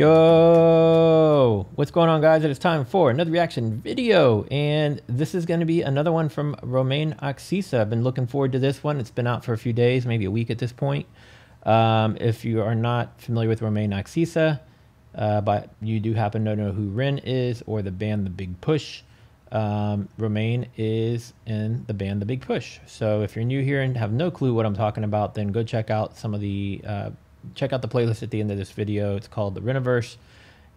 Yo, what's going on, guys? It is time for another reaction video, and this is going to be another one from Romain Axisa. I've been looking forward to this one. It's been out for a few days, maybe a week at this point. Um, if you are not familiar with Romain Axisa, uh, but you do happen to know who Ren is or the band The Big Push, um, Romain is in the band The Big Push. So if you're new here and have no clue what I'm talking about, then go check out some of the uh, check out the playlist at the end of this video. It's called the Reniverse,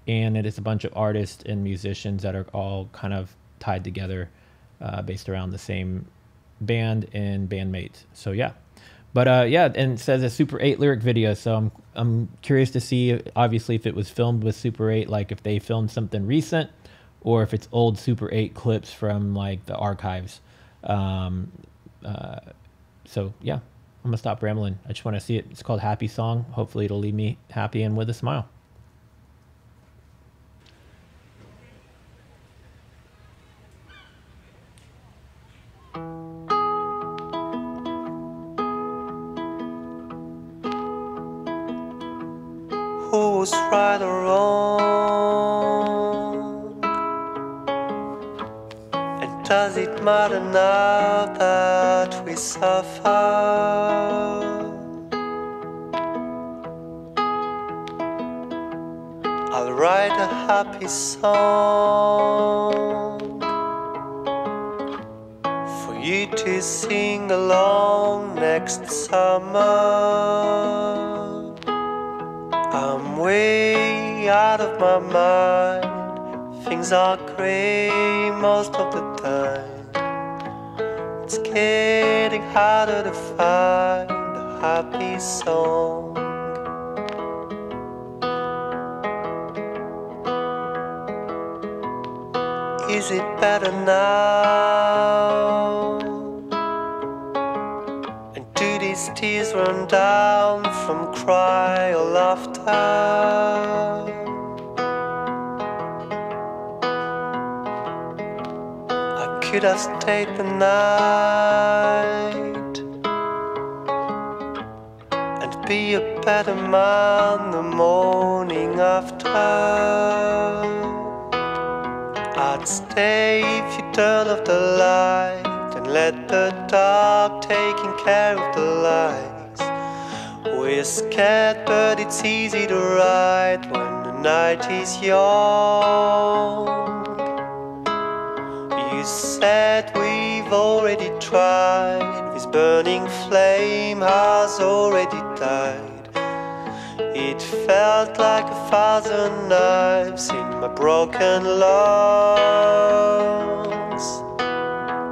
and it is a bunch of artists and musicians that are all kind of tied together, uh, based around the same band and bandmates. So yeah. But uh, yeah, and it says a Super 8 lyric video. So I'm I'm curious to see, obviously, if it was filmed with Super 8, like if they filmed something recent, or if it's old Super 8 clips from like the archives. Um, uh, so yeah, I'm gonna stop rambling. I just want to see it. It's called Happy Song. Hopefully, it'll leave me happy and with a smile. Who's right or wrong? And does it matter now that we suffer? I'll write a happy song for you to sing along next summer. I'm way out of my mind. Things are grey most of the time. It's getting harder to find a happy song. Is it better now? And do these tears run down from cry or laughter? Could have stayed the night and be a better man the morning after. I'd stay if you turn off the light and let the dark taking care of the lights. We're scared, but it's easy to ride when the night is young. You said we've already tried, this burning flame has already died. It felt like a thousand knives in my broken lungs.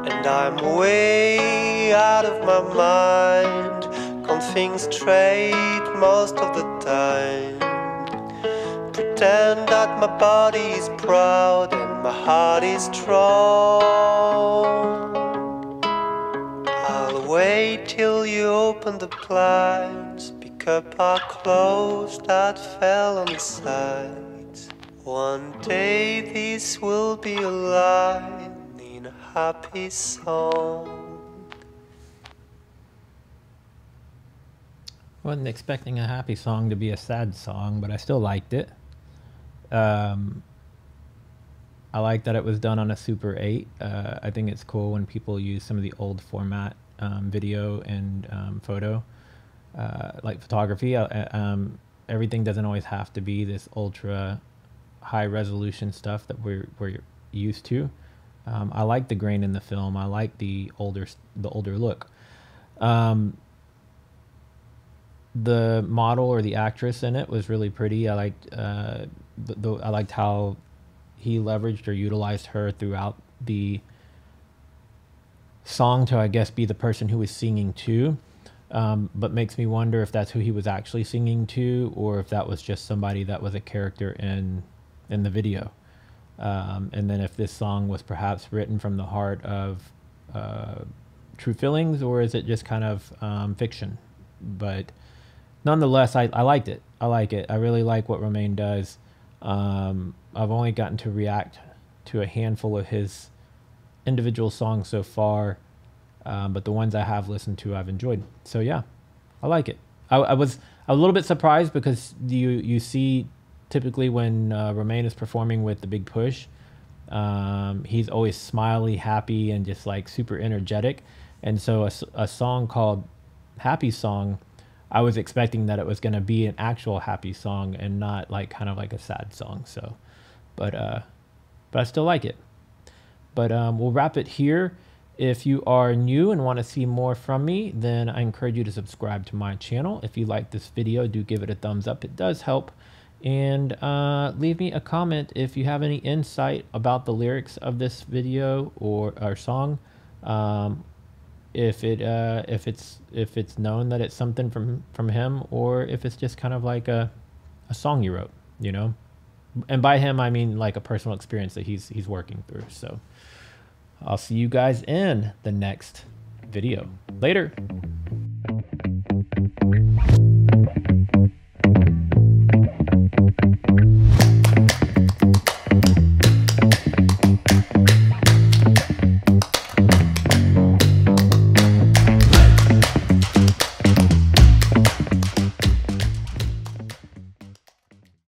And I'm way out of my mind, can't think straight most of the time. Pretend that my body is proud my heart is strong. I'll wait till you open the blinds pick up our clothes that fell on the sides. One day this will be a line in a happy song. Wasn't expecting a happy song to be a sad song, but I still liked it. Um, I like that it was done on a Super 8. Uh, I think it's cool when people use some of the old format um, video and um, photo, uh, like photography. Uh, um, everything doesn't always have to be this ultra high resolution stuff that we're we're used to. Um, I like the grain in the film. I like the older the older look. Um, the model or the actress in it was really pretty. I liked uh, the, the, I liked how he leveraged or utilized her throughout the song to I guess be the person who was singing to. Um, but makes me wonder if that's who he was actually singing to, or if that was just somebody that was a character in in the video. Um, and then if this song was perhaps written from the heart of uh, true feelings, or is it just kind of um, fiction? But nonetheless, I, I liked it. I like it. I really like what Romain does. Um, I've only gotten to react to a handful of his individual songs so far, um, but the ones I have listened to, I've enjoyed. So yeah, I like it. I, I was a little bit surprised because you you see typically when uh, Romain is performing with the Big Push, um, he's always smiley, happy, and just like super energetic. And so a, a song called Happy Song, I was expecting that it was going to be an actual happy song and not like kind of like a sad song. So, but uh, but I still like it. But um, we'll wrap it here. If you are new and want to see more from me, then I encourage you to subscribe to my channel. If you like this video, do give it a thumbs up. It does help. And uh, leave me a comment if you have any insight about the lyrics of this video or, or song. Um, if it uh, if it's if it's known that it's something from from him or if it's just kind of like a a song you wrote, you know. And by him I mean like a personal experience that he's he's working through. So I'll see you guys in the next video. Later.